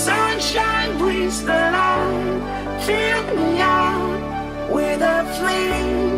sunshine brings the light. Fill me up with a flame.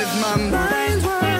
If my mind were